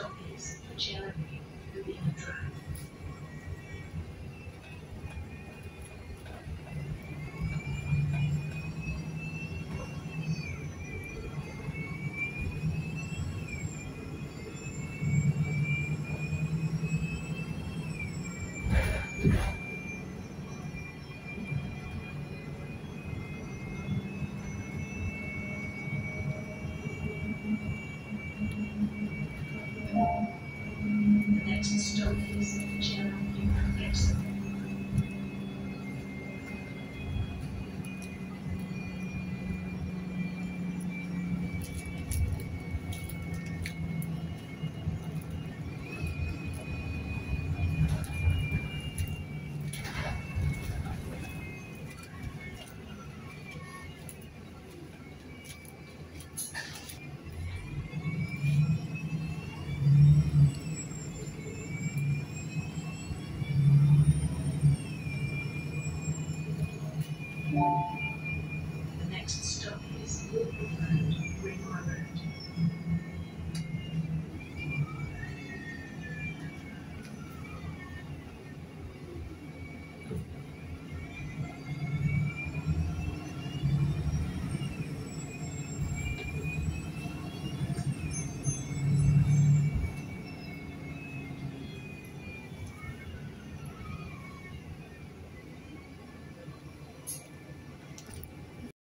showcase for charity, who be on track. The next stop is Woodward Road, Ringmore Road.